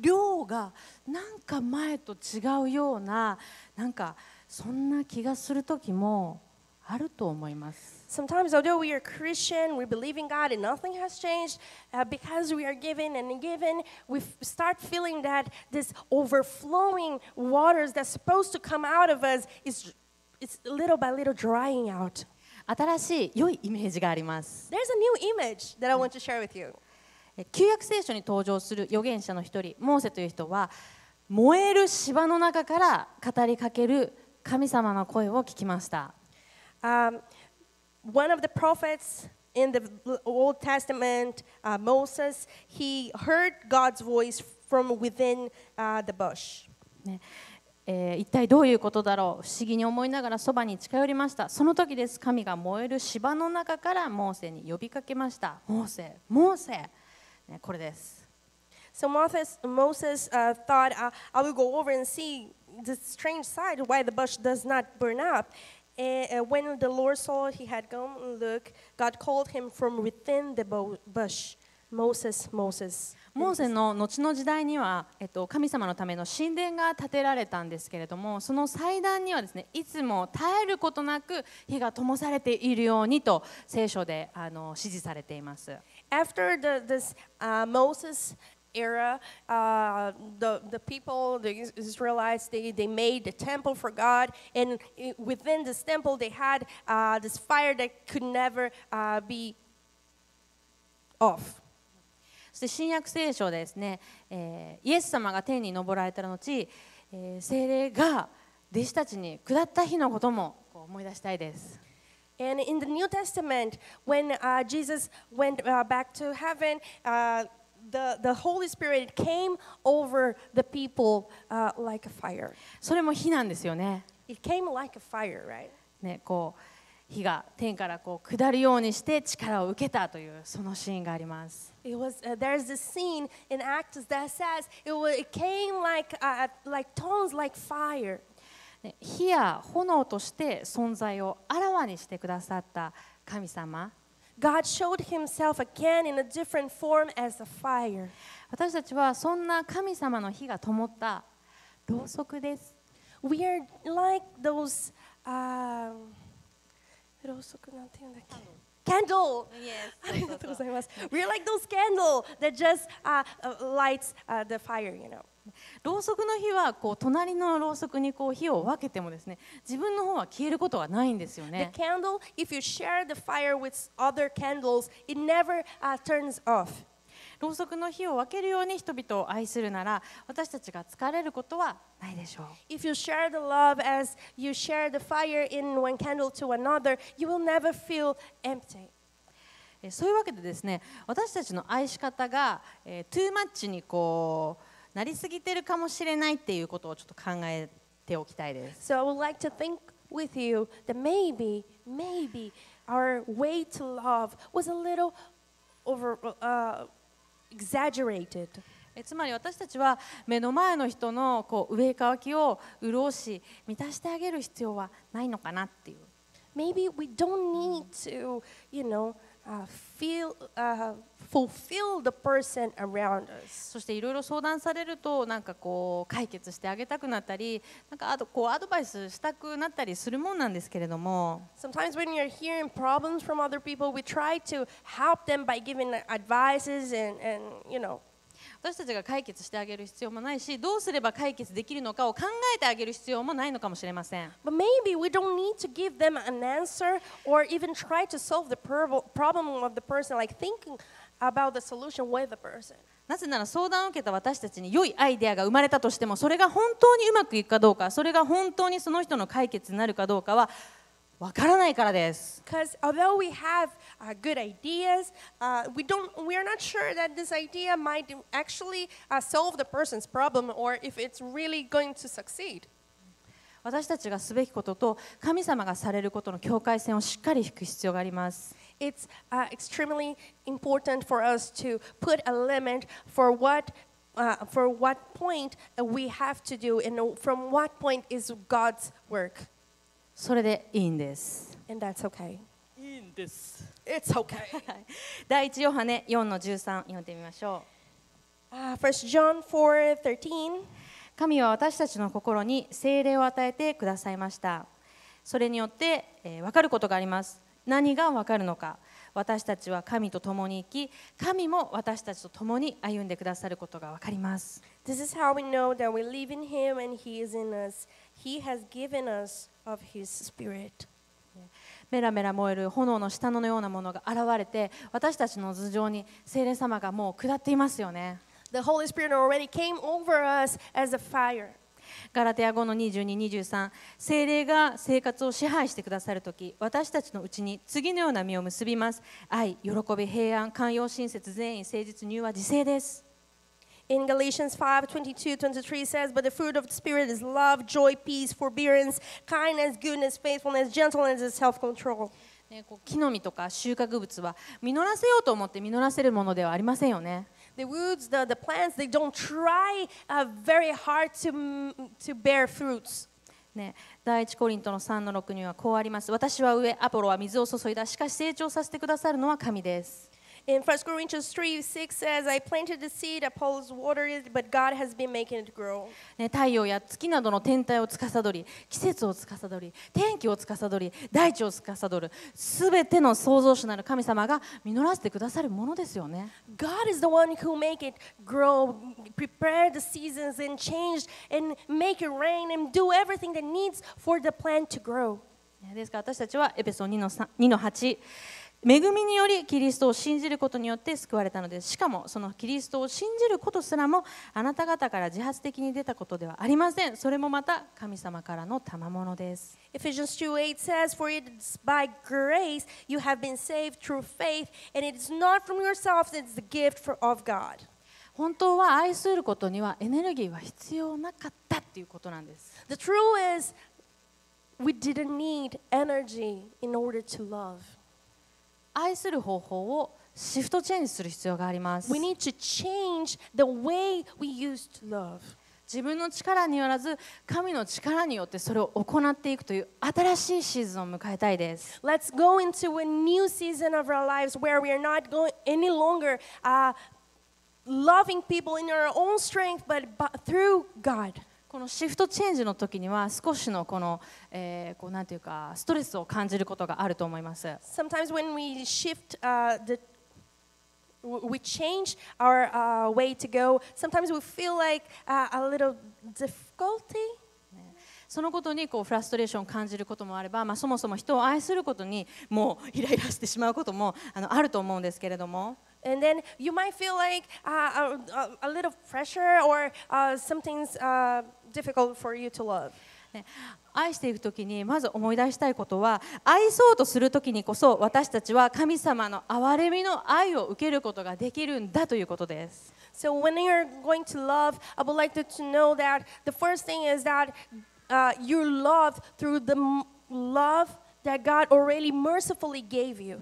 量がなんか前と違うようななんかそんな気がする時もあると思います。Sometimes, although we are Christian, we believe in God and nothing has changed, uh, because we are given and given, we f- start feeling that this overflowing waters that's supposed to come out of us is it's little by little drying out. 新しい良いイメージがあります。 There's a new image that I want to share with you. え旧約聖書に登場する預言者の一人モーセという人は燃える芝の中から語りかける神様の声を聞きました。 Um, one of the prophets in the Old Testament, uh, Moses, he heard God's voice from within uh, the bush. ねえー一体どういうことだろう不思議に思いながらそばに近寄りましたその時です神が燃える芝の中からモーセに呼びかけましたモーセモーセ、ね、これです So Moses, Moses uh, thought, uh, I will go over and see the strange side why the bush does not burn up. Uh, when the Lord saw he had gone and look, God called him from within the bush, Moses, Moses. モーセの後の時代には、えっと、神様のための神殿が建てられたんですけれどもその祭壇にはですねいつも絶えることなく火が灯されているようにと聖書であの指示されています After the, this uh, Moses era, uh, the, the people, the Is- Israelites, they, they made the temple for God. And i- within this temple, they had uh, this fire that could never uh, be off. そして新約聖書でですね、えーイエス様が天に昇られた後、えー聖霊が弟子たちに下った日のこともこう思い出したいです。 And in the New Testament, when uh, Jesus went uh, back to heaven, uh, the, the Holy Spirit came over the people uh, like a fire. それも火なんですよね。It came like a fire, right? ねこう火が天からこう下るようにして力を受けたというそのシーンがあります。It was uh, there's this scene in Acts that says it was it came like uh, like tones like fire. ね火や炎として存在をあらわにしてくださった神様 God showed himself again in a different form as a fire. 私たちはそんな神様の火が灯ったろうそくです。 We are like those um, ろうそくなんて言うんだっけ candle. ありがとうございます。We're like those candle that just uh, uh, lights uh, the fire, you know. ろうそくの火はこう隣のろうそくにこう火を分けてもですね自分の方は消えることはないんですよ The ね。candle, if you share the fire with other candles, it never uh, turns off. ろうそくの火を分けるように人々を愛するなら私たちが疲れることはないでしょう。If you share the love as you share the fire in one candle to another, you will never feel empty. えーそういうわけでですね私たちの愛し方が、えー、トゥーマッチにこうなりすぎてるかもしれないっていうことをちょっと考えておきたいです。So I would like to think with you that maybe, maybe our way to love was a little over uh, exaggerated. えつまり私たちは目の前の人のこう上乾きを潤し満たしてあげる必要はないのかなっていう。Maybe we don't need to, you know, uh, feel, uh, fulfill the person around us. そしていろいろ相談されるとなんかこう解決してあげたくなったりなんかあとこうアドバイスしたくなったりするもんなんですけれども Sometimes when you're hearing problems from other people, we try to help them by giving advices and, and you know, 私たちが解決してあげる必要もないしどうすれば解決できるのかを考えてあげる必要もないのかもしれません。なぜなら相談を受けた私たちに良いアイデアが生まれたとしてもそれが本当にうまくいくかどうかそれが本当にその人の解決になるかどうかは わからないからです Because although we have uh, good ideas, uh, we don't. We are not sure that this idea might actually uh, solve the person's problem or if it's really going to succeed. 私たちがすべきことと神様がされることの境界線をしっかり引く必要があります It's uh, extremely important for us to put a limit for what. Uh, for what point uh, we have to do and from what point is God's work. それでいいんです And that's okay. いいんです It's okay. 第一ヨハネ4の13読んでみましょう Uh, 1 John 4 13. 神は私たちの心に精霊を与えてくださいましたそれによって、えー分かることがあります何が分かるのか私たちは神と共に生き神も私たちと共に歩んでくださることが分かります This is how we know that we live in Him and He is in us. He has given us of His Spirit. メラメラ燃える炎の下のようなものが現れて私たちの頭上に精霊様がもう下っていますよね The Holy Spirit already came over us as a fire. ガラテヤ5の2223精霊が生活を支配してくださるとき私たちのうちに次のような実を結びます愛喜び平安寛容親切善意誠実入和自制です In Galatians 5 22 23 says, But the fruit of the Spirit is love, joy, peace, forbearance, kindness, goodness, faithfulness, gentleness, and self control. ね、こう木の実とか収穫物は実らせようと思って実らせるものではありませんよね The woods, the, the plants, they don't try uh, very hard to, to bear fruits. ね、第一コリントの3の6にはこうあります私は上アポロは水を注いだしかし成長させてくださるのは神です In 1 Corinthians 3 6 says, I planted the seed, Apollos watered it, but God has been making it grow. ね、太陽や月などの天体を司り季節を司り天気を司り大地を司るすべての創造主なる神様が実らせてくださるものですよね God is the one who make it grow, prepare the seasons and change and make it rain and do everything that needs for the plant to grow. ねですから私たちはエペソ2の ,3 2の8恵みによりキリストを信じることによって救われたのですしかもそのキリストを信じることすらもあなた方から自発的に出たことではありませんそれもまた神様からの賜物です Ephesians 2 8 says, For it is by grace you have been saved through faith, and it is not from yourselves, it's the gift of God. 本当は愛することにはエネルギーは必要なかったっていうことなんです The truth is, we didn't need energy in order to love. 愛する方法をシフトチェンジする必要があります We need to change the way we used to love. 自分の力によらず神の力によってそれを行っていくという新しいシーズンを迎えたいです Let's go into a new season of our lives where we are not going any longer uh, loving people in our own strength, but, through God. このシフトチェンジの時には少しのこの、えーこうなんていうかストレスを感じることがあると思います Sometimes when we shift uh, the we change our uh, way to go. Sometimes we feel like uh, a little difficulty. そのことにこうフラストレーションを感じることもあれば、まあ、そもそも人を愛することにもうイライラしてしまうこともあのあると思うんですけれども And then you might feel like uh, a, a, little pressure or uh, something's uh, difficult for you to love. ね愛していく時にまず思い出したいことは愛そうとする時にこそ私たちは神様の憐れみの愛を受けることができるんだということです So when you're going to love, I would like to know that the first thing is that uh, you're loved through the love that God already mercifully gave you.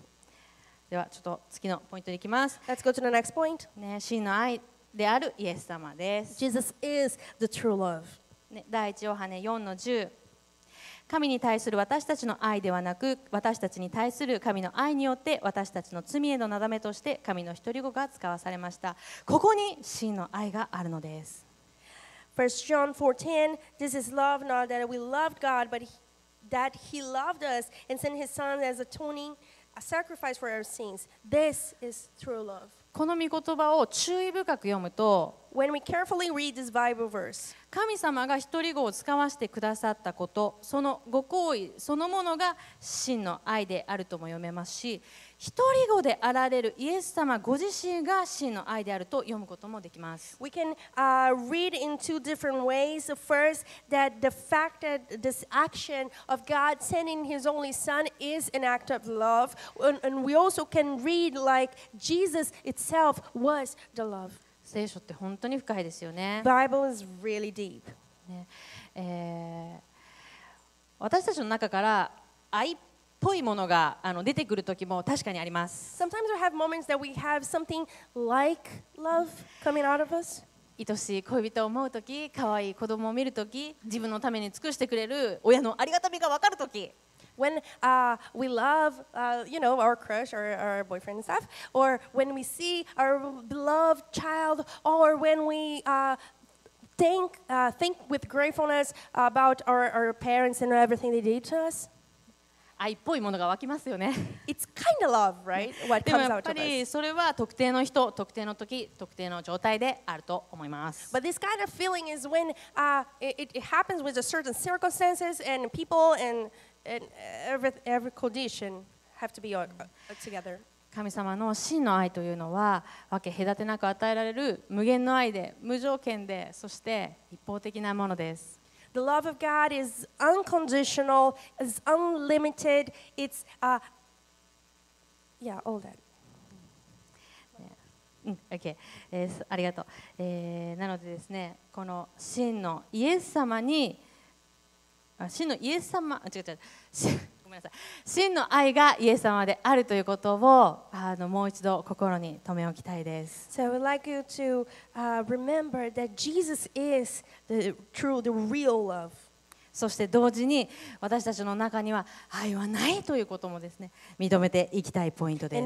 ではちょっと次のポイントに行きます、Let's go to the next point. ね、真の愛であるイエス様です、Jesus is the true love. ね、第一ヨハネ4の10神に対する私たちの愛ではなく私たちに対する神の愛によって私たちの罪へのなだめとして神の一人子が使わされましたここに真の愛があるのです First John 4:10 This is love not that we loved God but that he loved us and sent his son as atoning a sacrifice for our sins. This is true love. この御言葉を注意深く読むと When we carefully read this Bible verse, 神様が一人子を使わせてくださったことそのご行為そのものが真の愛であるとも読めますし一人子であられるイエス様ご自身が真の愛であると読むこともできます we can uh, read in two different ways. First, that the fact that this action of God sending his only son is an act of love. And, and we also can read like Jesus itself was the love. 聖書って本当に深いですよね Bible is really deep. ねえー私たちの中から愛っぽいものがあの出てくる時も確かにあります Sometimes we have moments that we have something like love coming out of us. 愛しい恋人を思う時可愛い子供を見る時自分のために尽くしてくれる親のありがたみが分かる時 When uh, we love, uh, you know, our crush or our boyfriend and stuff, or when we see our beloved child, or when we uh, think, uh, think with gratefulness about our, our parents and everything they did to us. 愛っぽいものが湧きますよね It's kind of love, right? What でも comes やっ out ぱ of us. りそれは特定の人特定の時特定の状態であると思います But this kind of feeling is when uh, it, it- it happens with a certain circumstances and people and, and every, every condition have to be uh, uh, together. 神様の真の愛というのは分け隔てなく与えられる無限の愛で無条件でそして一方的なものです The love of God is unconditional, is unlimited. It's, uh, yeah, all that. うん、OK、えーすありがとう、えーなのでですねこの真のイエス様に死のイエス様違う違ごめんなさい真の愛がイエス様であるということをあのもう一度心に留め置きたいです。そして同時に私たちの中には愛はないということもですね認めていきたいポイントです。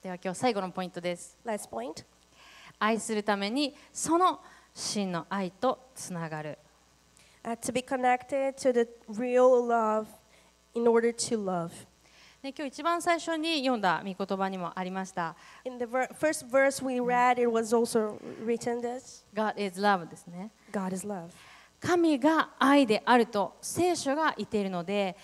では今日最後のポイントです。Last point. 愛するためにその真の愛とつながる。今日一番最初に読んだ御言葉にもありました。In the first verse we read, it was also written this: God is love ですね。God is love. 神が愛であると聖書が言っているので、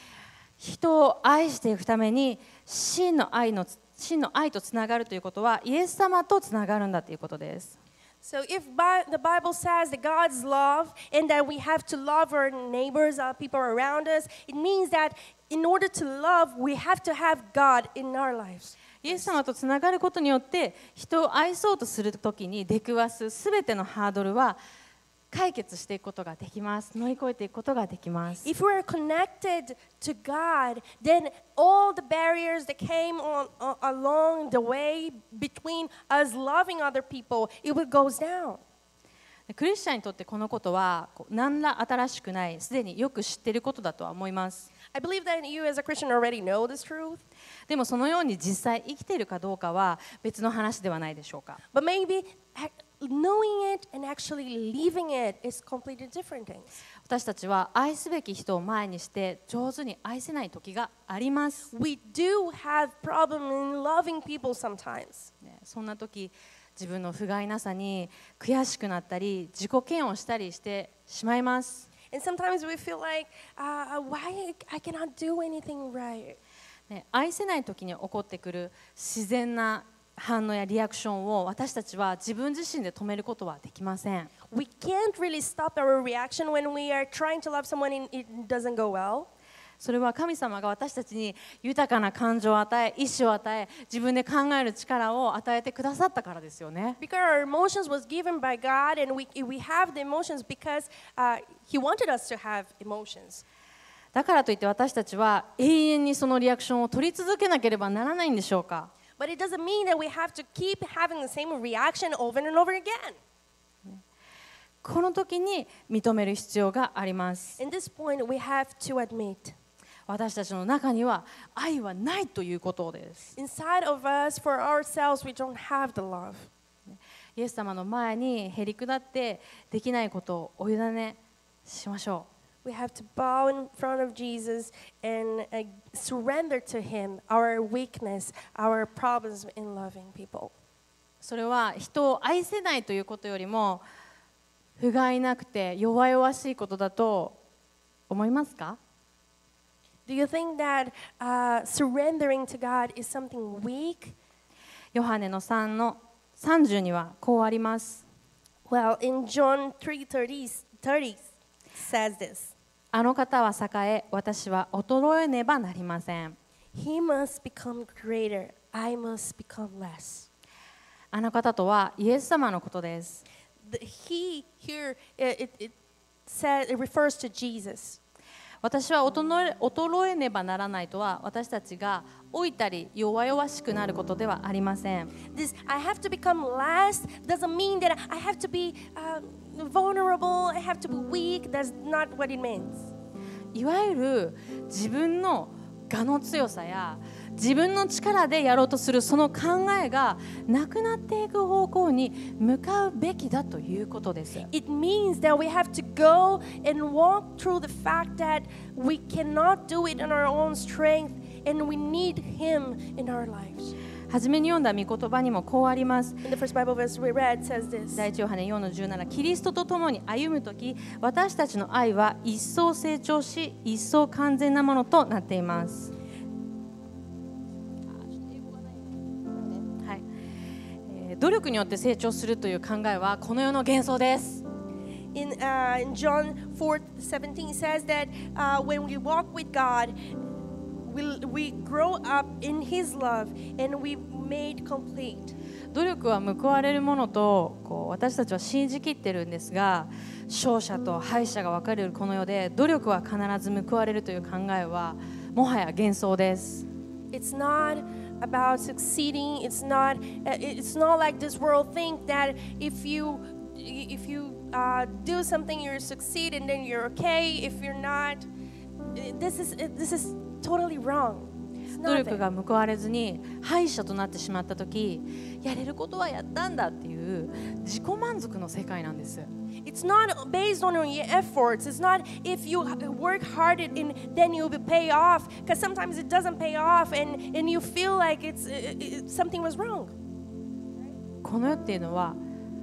人を愛していくために真の愛の伝真の愛とつながるということはイエス様とつながるんだということです。So if Bi- the Bible says that God's love and that we have to love our neighbors, uh, people around us, it means that in order to love, we have to have God in our lives. イエス様とつながることによって人を愛そうとするときに出くわすすべてのハードルは解決していくことができます乗り越えていくことができます If we're connected to God, then all the barriers that came on, uh, along the way between us loving other people, it will goes down. クリスチャンにとってこのことは何ら新しくないすでによく知っていることだとは思います I believe that you as a Christian already know this truth, でもそのように実際生きているかどうかは別の話ではないでしょうか but maybe knowing it and actually living it is completely different things. 私たちは愛すべき人を前にして上手に愛せない時があります、We do have problem in loving people sometimes. ねそんな時自分の不甲斐なさに悔しくなったり自己嫌悪したりしてしまいます And sometimes we feel like, uh, why I cannot do anything right. ね、愛せない時に起こってくる自然な反応やリアクションを私たちは自分自身で止めることはできません We can't really stop our reaction when we are trying to love someone and it doesn't go well. それは神様が私たちに豊かな感情を与え意志を与え自分で考える力を与えてくださったからですよね Because our emotions was given by God and we, we have the emotions because uh, He wanted us to have emotions. だからといって私たちは永遠にそのリアクションを取り続けなければならないんでしょうか But it doesn't mean that we have to keep having the same reaction over and over again. この時に認める必要があります In this point, we have to admit 私たちの中には愛はないということです inside of us, for ourselves, we don't have the love. イエス様の前にへり下ってできないことをお委ねしましょ We have to bow in front of Jesus and uh, surrender to Him our weakness, our problems in loving people. うそれは人を愛せないということよりも不甲斐なくて弱々しいことだと思いますか Do you think that uh, surrendering to God is something weak? ヨハネの3の30にはこうあります Well, in John 3:30 30 says this. あの方は栄え私は衰えねばなりません He must become greater. I must become less. あの方とはイエス様のことです The, he here it, it, it says it refers to Jesus. 私は衰え衰えねばならないとは私たちが老いたり弱々しくなることではありません This I have to become last doesn't mean that I have to be uh, vulnerable. I have to be weak. That's not what it means. いわゆる自分の我の強さや自分の力でやろうとするその考えがなくなっていく方向に向かうべきだということです。It 初めに読んだ御言葉にもこうあります。第一ヨハネ4の17、キリストと共に歩むとき、私たちの愛は一層成長し、一層完全なものとなっています。努力によって成長するという考えはこの世の幻想です In, uh, in John 4 17 says that uh, when we walk with God, we, we grow up in His love and we made complete. 努力は報われるものとこう私たちは信じきってるんですが勝者と敗者が分かれるこの世で努力は必ず報われるという考えはもはや幻想です It's not about succeeding. It's not. Uh, it's not like this world think that if you if you uh, do something, you succeed and then you're okay. If you're not, uh, this is this is totally wrong. 努力.が報われずに敗者となってしまった時やれることはやったんだっていう自己満足の世界なんです It's not based on your efforts. It's not if you work hard and then you'll be pay off. Because sometimes it doesn't pay off, and and you feel like it's uh, uh, something was wrong. この世っていうのは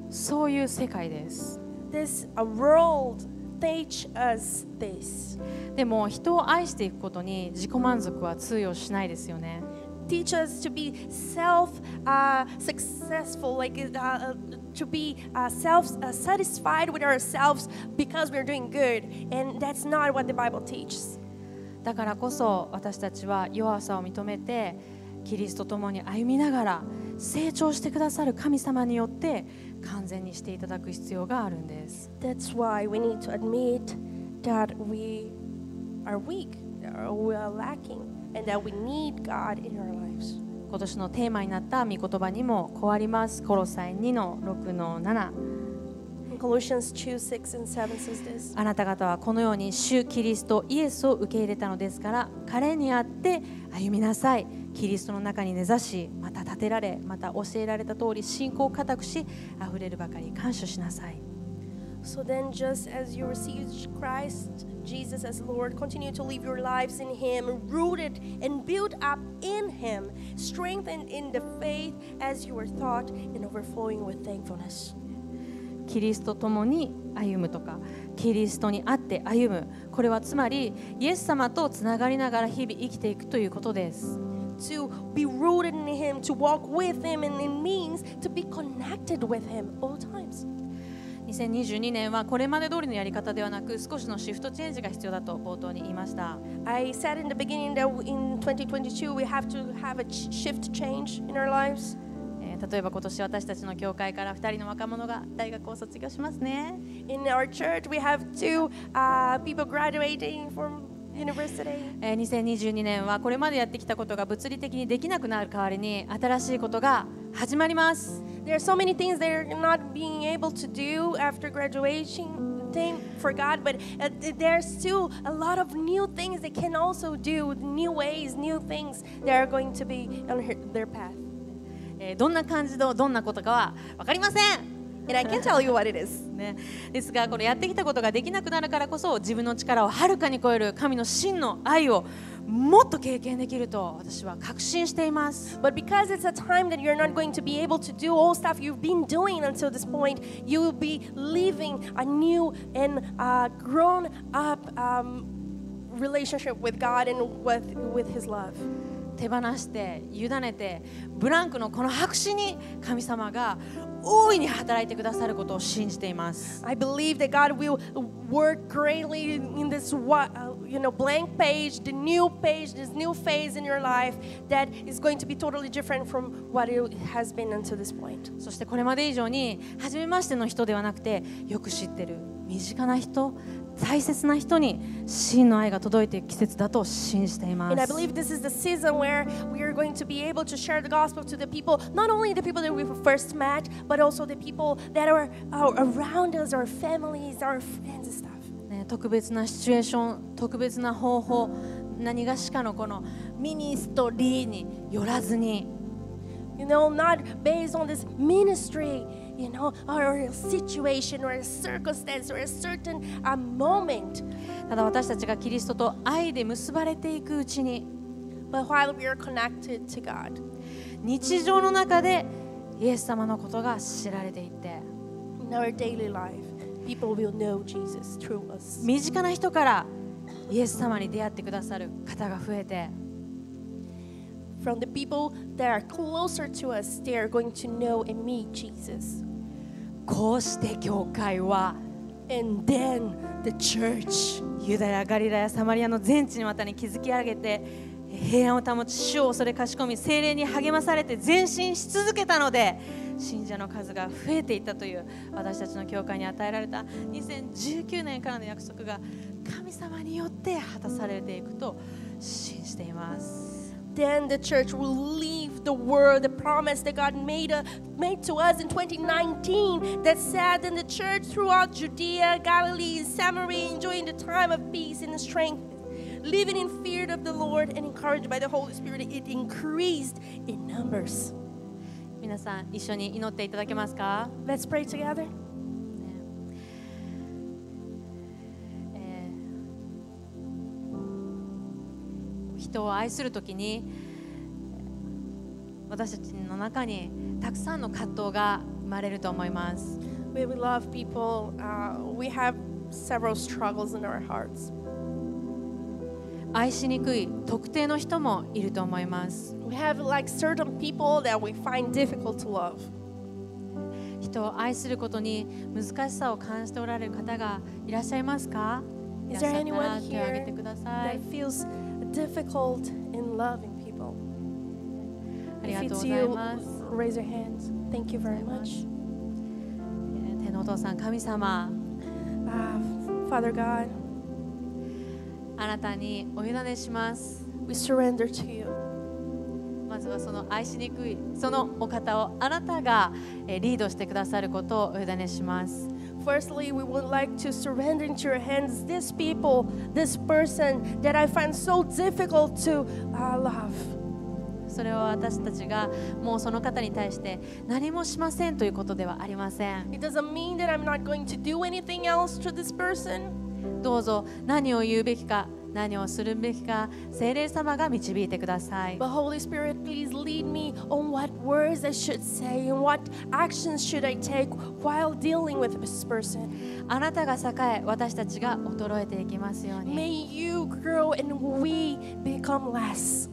そういう世界です This a world teach us this. でも人を愛していくことに自己満足は通用しないですよね teach us to be self uh, successful, like uh, uh, to be uh, self uh, satisfied with ourselves because we're doing good. And that's not what the Bible teaches. だからこそ私たちは弱さを認めてキリストと共に歩みながら成長してくださる神様によって完全にしていただく必要があるんです。That's why we need to admit that we are weak, that we are lacking, and that we need God in our lives. 今年のテーマになった御言葉にもこうあります。コロサイ2の6の7あなた方はこのように主キリストイエスを受け入れたのですから彼にあって歩みなさいキリストの中に根ざしまた立てられまた教えられた通り信仰を固くしあふれるばかり感謝しなさい So then, just as you received Christ Jesus as Lord, continue to live your lives in Him, rooted and built up in Him, strengthened in the faith as you were taught, and overflowing with thankfulness. キリストと共に歩むとかキリストにあって歩むこれはつまりイエス様とつながりながら日々生きていくということです To be rooted in Him, to walk with Him, and it means to be connected with Him all times. 2022年はこれまで通りのやり方ではなく少しのシフトチェンジが必要だと冒頭に言いました I said in the beginning that in 2022 we have to have a shift change in our lives. えー例えば今年私たちの教会から2人の若者が大学を卒業しますね In our church, we have two uh, people graduating from university. えー2022年はこれまでやってきたことが物理的にできなくなる代わりに新しいことが始まります There are so many things they're not being able to do after graduation. Thing for God, but uh, th- there's still a lot of new things they can also do, new ways, new things that are going to be on their path. えーどんな感じのどんなことかは分かりません And I can tell you what it is. ね、ですがこのやってきたことができなくなるからこそ自分の力をはるかに超える神の真の愛をもっと経験できると私は確信しています But because it's a time that you're not going to be able to do all stuff you've been doing until this point, you will be living a new and uh, grown up um, relationship with God and with, with His love. 手放して委ねてブランクのこの白紙に神様が大いに働いてくださることを信じています I believe that God will work greatly in this uh, you know blank page, the new page, this new phase in your life that is going to be totally different from what it has been until this point. そしてこれまで以上に初めましての人ではなくてよく知ってる身近な人大切な人に真の愛が届いていく季節だと信じています。特別なシチュエーション、特別な方法、何がしかのこのミニストリーによらずに。You know, or a situation or a circumstance or a certain uh, moment, ただ私たちがキリストと愛で結ばれていくうちに but while we are connected to God. 日常の中でイエス様のことが知られていって In our daily life, people will know Jesus through us. 身近な人からイエス様に出会ってくださる方が増えて From the people that are closer to us, they are going to know and meet Jesus. こうして教会は And then the church ユダヤガリラやサマリアの全地にわたり築き上げて平安を保ち主を恐れかしこみ精霊に励まされて前進し続けたので信者の数が増えていったという私たちの教会に与えられた2019年からの約束が神様によって果たされていくと信じています。then the church will leave the word, the promise that God made, uh, made to us in 2019 that said in the church throughout Judea, Galilee, and Samaria, enjoying the time of peace and strength, living in fear of the Lord and encouraged by the Holy Spirit, it increased in numbers. 皆さん一緒に祈っていただけますか、 Let's pray together. 人を愛する時に私たちの中にたくさんの葛藤が生まれると思います。愛しにくい特定の人もいると思います。人を愛することに難しさを感じておられる方がいらっしゃいますか？Is there anyone difficult in loving people? あり If がとうござい you, ます。raise your hands. Thank you very much. えー天のお父さん、神様、Uh, Father God, あなたにお委ねします。we surrender to you. まずはその愛しにくいそのお方をあなたがえーリードしてくださることをお委ねします。Firstly, we would like to surrender into your hands this people, this person that I find so difficult to uh, love. それは私たちがもうその方に対して何もしませんということではありません。It doesn't mean that I'm not going to do anything else to this person. どうぞ何を言うべきか何をするべきか聖霊様が導いてください。But Holy Spirit, please lead me on what words I should say and what actions should I take while dealing with this person. あなたが栄え私たちが衰えていきますように。May you grow and we become less.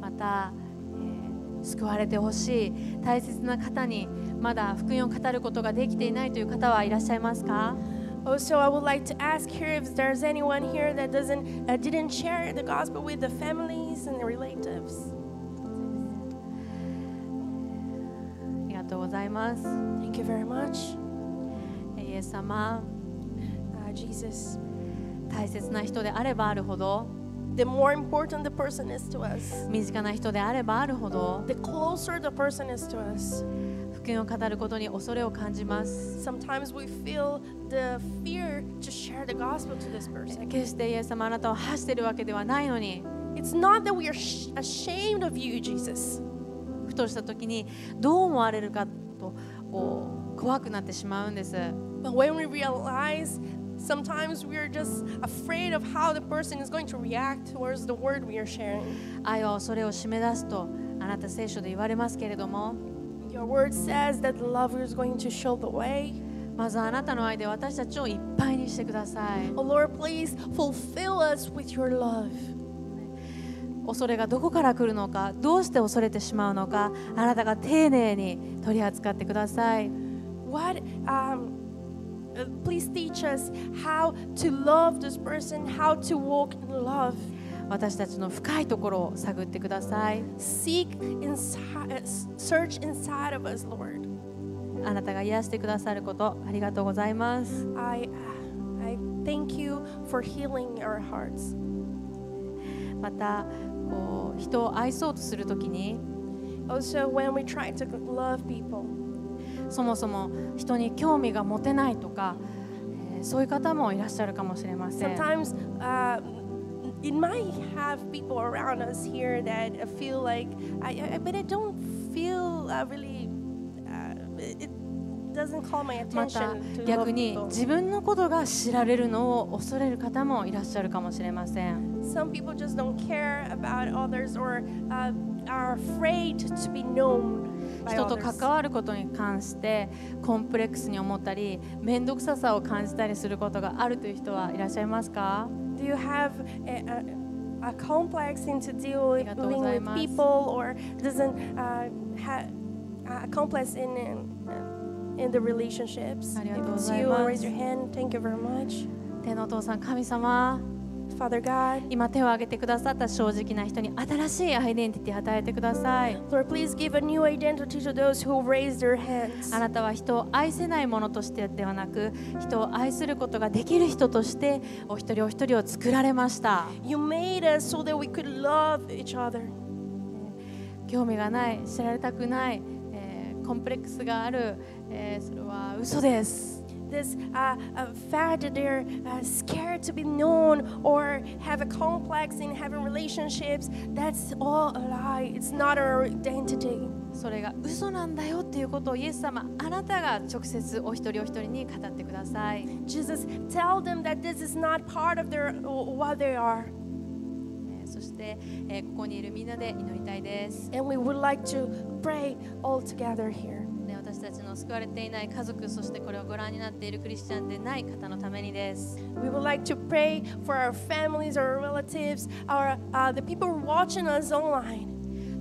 また、えー救われてほしい大切な方にまだ福音を語ることができていないという方はいらっしゃいますか Also, I would like to ask here if there's anyone here that doesn't uh, didn't share the gospel with the families and the relatives. ありがとうございます。 Thank you very much, イエス様、 uh, Jesus. 大切な人であればあるほど、 The more important the person is to us, 身近な人であればあるほど、 the closer the person is to us. 福音を語ることに恐れを感じます。Sometimes we feel the fear to share the gospel to this person. 決してイエス様あなたを発しているわけではないのに、It's not that we are sh- ashamed of you, Jesus. ふとした時にどう思われるかとこう怖くなってしまうんです。But when we realize, sometimes we are just afraid of how the person is going to react towards the word we are sharing. 愛は恐れを締め出すとあなた聖書で言われますけれども、Your word says that the lover is going to show the way. まずあなたの愛で私たちをいっぱいにしてください。Oh Lord, please fulfill us with your love. 恐れがどこから来るのか、どうして恐れてしまうのか、あなたが丁寧に取り扱ってください。What, um, uh, please teach us how to love this person, how to walk in love. 私たちの深いところを探ってください。Seek inside, uh, search inside of us, Lord. あなたが癒してくださること、ありがとうございます。I, uh, I thank you for healing our hearts. また、こう人を愛そうとするときに、Also, when we try to love people, そもそも人に興味が持てないとか、えーそういう方もいらっしゃるかもしれません。sometimes uh, you might have people around us here that feel like, I, don't feel really. また逆に自分のことが知られるのを恐れる方もいらっしゃるかもしれません。人と関わることに関してコンプレックスに思ったり面倒くささを感じたりすることがあるという人はいらっしゃいますか？Do you have a, a, a complex into dealing ありがとうござい with ます。 people or doesn't uh, have a complex in, in, in the relationships? ありがとう If ご it's ざい you, ます。 raise your hand. Thank you very much. 天のお父さん神様 Father God, 今手を挙げてくださった正直な人に新しいアイデンティティを与えてください Lord, please give a new identity to those who raise their hands. あなたは人を愛せないものとしてではなく人を愛することができる人としてお一人お一人を作られました You made us so that we could love each other. 興味がない知られたくない、えーコンプレックスがある、えーそれは嘘です This uh, uh, fact that they're uh, scared to be known or have a complex in having relationships, that's all a lie. It's not our identity. それが嘘なんだよっていうことをイエス様あなたが直接お一人お一人に語ってください Jesus, tell them that this is not part of their what they are. えーそして、えーここにいるみんなで祈りたいです、 And we would like to pray all together here. ね、私たちの救われていない家族そしてこれをご覧になっているクリスチャンでない方のためにです We would like to pray for our families, our relatives, our uh, the people watching us online.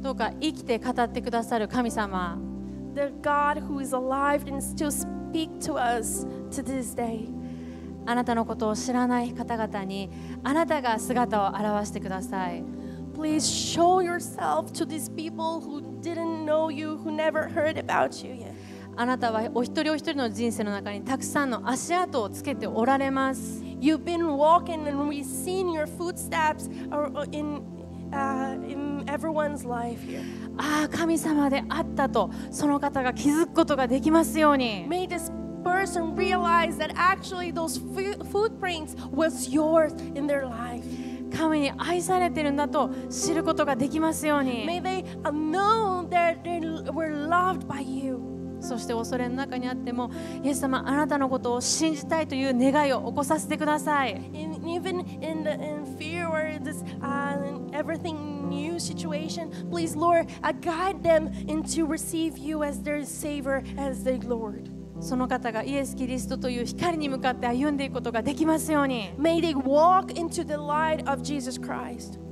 どうか生きて語ってくださる神様 The God who is alive and still speak to us to this day. あなたのことを知らない方々にあなたが姿を現してください Please show yourself to these people who didn't know you, who never heard about you yet. あなたはお一人お一人の人生の中にたくさんの足跡をつけておられます You've been walking and we've seen your footsteps in, uh, in everyone's life here. ああ神様であったとその方が気づくことができますように May this person realize that actually those fo- footprints was yours in their life. 神に愛されてるんだと知ることができますよう May に they uh, know that they were loved by you. そして恐れの中にあってもイエス様あなたのことを信じたいという願いを起こさせてください In, even in the in fear or this uh, in everything new situation, please, Lord, uh, guide them into receive you as their Savior, as their Lord. その方がイエス・キリストという光に向かって歩んでいくことができますように May they walk into the light of Jesus Christ.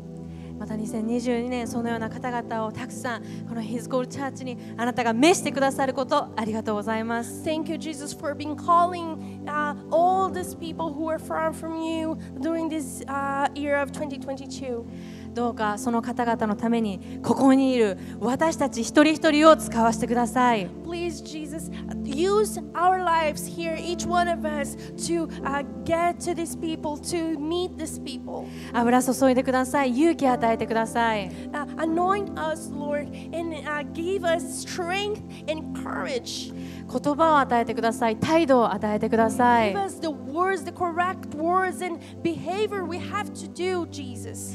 また2022年そのような方々をたくさんこのヒズコールチャーチにあなたが召してくださることありがとうございます Thank you, Jesus, for being calling uh, all these people who are far from you during this uh, year of 2022. どうかその方々のためにここにいる私たち一人一人を使わせてください Please, Jesus, use our lives here, each one of us, to uh, get to these people, to meet these people. 油注いでください勇気与えてください Uh, anoint us, Lord, and uh, give us strength and courage. 言葉を与えてください態度を与えてくださ Give い us the words, the correct words and behavior we have to do, Jesus.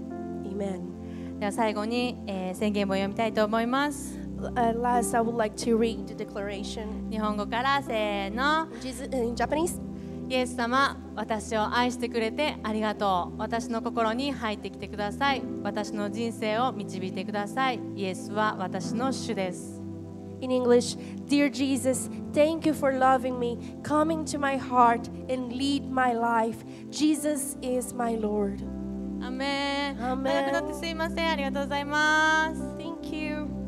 Amen. では最後に、えー宣言文を読みたいと思います At last, I would like to read the declaration 日本語からせーの in Japanese. イエス様私を愛してくれてありがとう私の心に入ってきてください私の人生を導いてくださいイエスは私の主です In English, Dear Jesus, thank you for loving me, coming to my heart, and lead my life. Jesus is my Lord. アメン。長くなってすいません。ありがとうございます。Thank you.